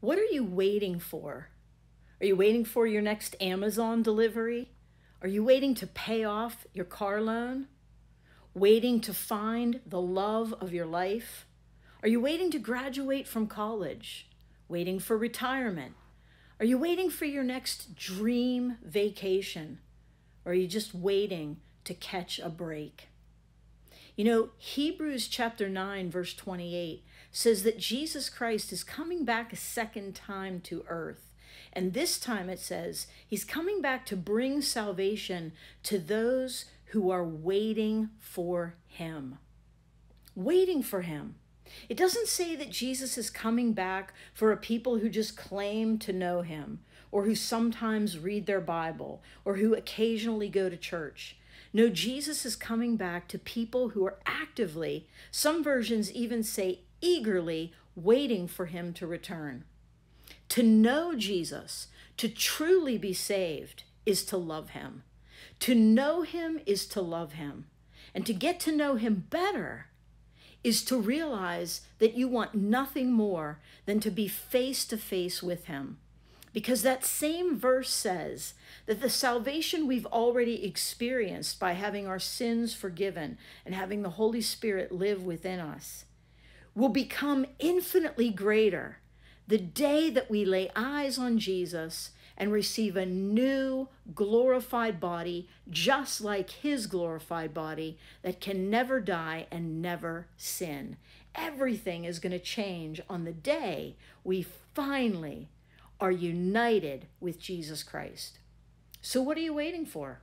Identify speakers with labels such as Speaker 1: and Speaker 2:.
Speaker 1: What are you waiting for? Are you waiting for your next Amazon delivery? Are you waiting to pay off your car loan? Waiting to find the love of your life? Are you waiting to graduate from college? Waiting for retirement? Are you waiting for your next dream vacation? Or are you just waiting to catch a break? You know, Hebrews chapter 9, verse 28 says that Jesus Christ is coming back a second time to earth. And this time it says he's coming back to bring salvation to those who are waiting for him. Waiting for him. It doesn't say that Jesus is coming back for a people who just claim to know him, or who sometimes read their Bible, or who occasionally go to church. No, Jesus is coming back to people who are actively, some versions even say eagerly, waiting for him to return. To know Jesus, to truly be saved, is to love him. To know him is to love him. And to get to know him better is to realize that you want nothing more than to be face to face with him. Because that same verse says that the salvation we've already experienced by having our sins forgiven and having the Holy Spirit live within us will become infinitely greater the day that we lay eyes on Jesus and receive a new glorified body, just like his glorified body, that can never die and never sin. Everything is going to change on the day we finally are united with Jesus Christ. So, what are you waiting for?